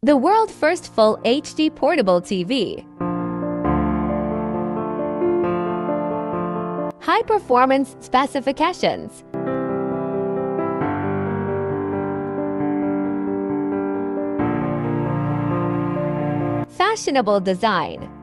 The world's first full HD portable TV. High performance specifications. Fashionable design.